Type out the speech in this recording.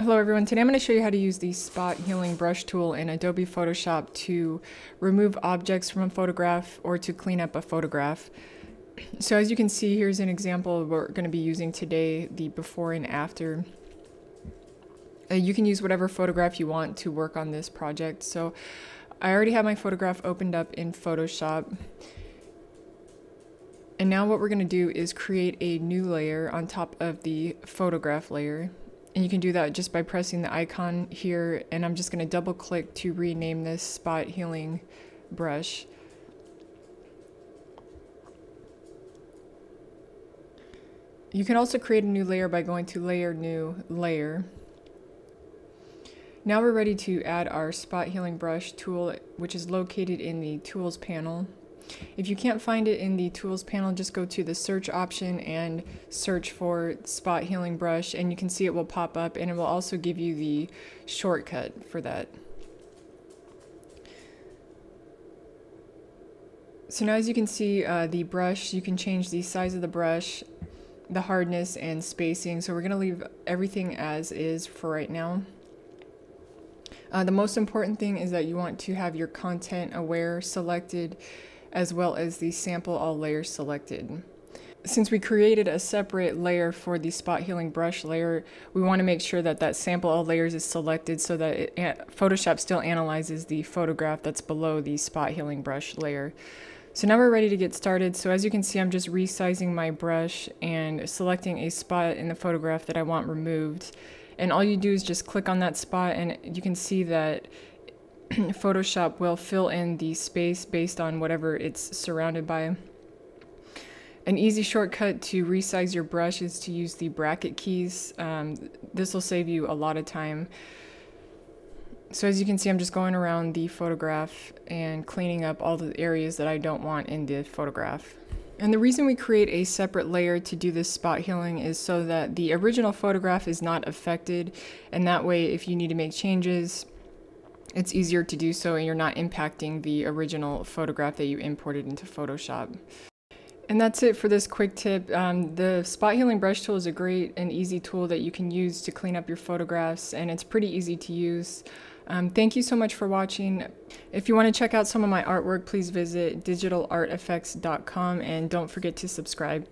Hello everyone, today I'm going to show you how to use the spot healing brush tool in Adobe Photoshop to remove objects from a photograph or to clean up a photograph. So as you can see, here's an example we're going to be using today, the before and after. Uh, you can use whatever photograph you want to work on this project. So I already have my photograph opened up in Photoshop. And now what we're going to do is create a new layer on top of the photograph layer. And you can do that just by pressing the icon here. And I'm just going to double click to rename this spot healing brush. You can also create a new layer by going to layer new layer. Now we're ready to add our spot healing brush tool which is located in the tools panel. If you can't find it in the tools panel, just go to the search option and search for spot healing brush and you can see it will pop up and it will also give you the shortcut for that. So now as you can see uh, the brush, you can change the size of the brush, the hardness and spacing. So we're going to leave everything as is for right now. Uh, the most important thing is that you want to have your content aware selected as well as the sample all layers selected. Since we created a separate layer for the spot healing brush layer, we want to make sure that that sample all layers is selected so that it, Photoshop still analyzes the photograph that's below the spot healing brush layer. So now we're ready to get started. So as you can see, I'm just resizing my brush and selecting a spot in the photograph that I want removed. And all you do is just click on that spot and you can see that Photoshop will fill in the space based on whatever it's surrounded by. An easy shortcut to resize your brush is to use the bracket keys. Um, this will save you a lot of time. So as you can see, I'm just going around the photograph and cleaning up all the areas that I don't want in the photograph. And the reason we create a separate layer to do this spot healing is so that the original photograph is not affected. And that way, if you need to make changes, it's easier to do so and you're not impacting the original photograph that you imported into Photoshop. And that's it for this quick tip. Um, the spot healing brush tool is a great and easy tool that you can use to clean up your photographs and it's pretty easy to use. Um, thank you so much for watching. If you want to check out some of my artwork, please visit digitalarteffects.com and don't forget to subscribe.